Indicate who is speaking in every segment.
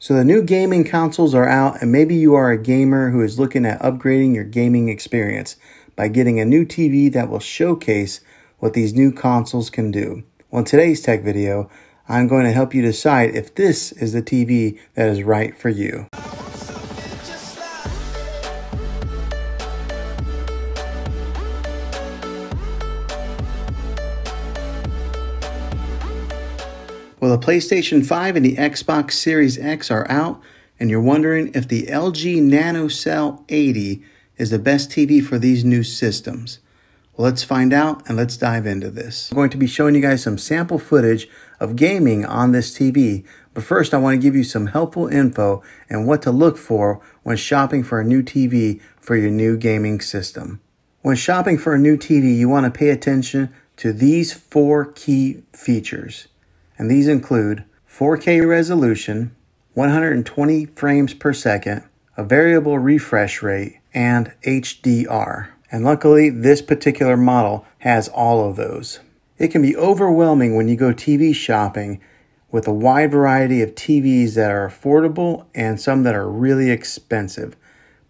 Speaker 1: So the new gaming consoles are out and maybe you are a gamer who is looking at upgrading your gaming experience by getting a new TV that will showcase what these new consoles can do. Well, in today's tech video, I'm going to help you decide if this is the TV that is right for you. Well, the PlayStation 5 and the Xbox Series X are out, and you're wondering if the LG NanoCell 80 is the best TV for these new systems. Well, let's find out and let's dive into this. I'm going to be showing you guys some sample footage of gaming on this TV, but first I want to give you some helpful info and what to look for when shopping for a new TV for your new gaming system. When shopping for a new TV, you want to pay attention to these four key features and these include 4K resolution, 120 frames per second, a variable refresh rate, and HDR. And luckily, this particular model has all of those. It can be overwhelming when you go TV shopping with a wide variety of TVs that are affordable and some that are really expensive.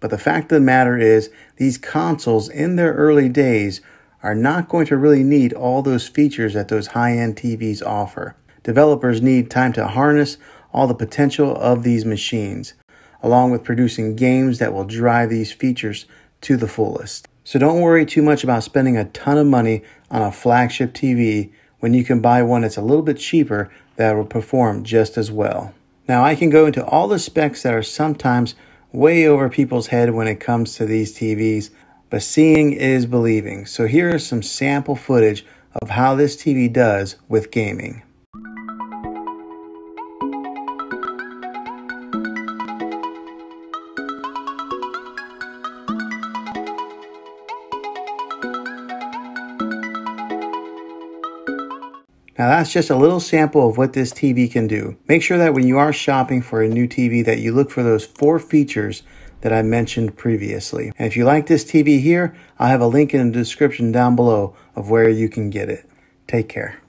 Speaker 1: But the fact of the matter is, these consoles in their early days are not going to really need all those features that those high end TVs offer. Developers need time to harness all the potential of these machines, along with producing games that will drive these features to the fullest. So don't worry too much about spending a ton of money on a flagship TV when you can buy one that's a little bit cheaper that will perform just as well. Now I can go into all the specs that are sometimes way over people's head when it comes to these TVs, but seeing is believing. So here is some sample footage of how this TV does with gaming. Now that's just a little sample of what this TV can do. Make sure that when you are shopping for a new TV that you look for those four features that I mentioned previously. And if you like this TV here, I'll have a link in the description down below of where you can get it. Take care.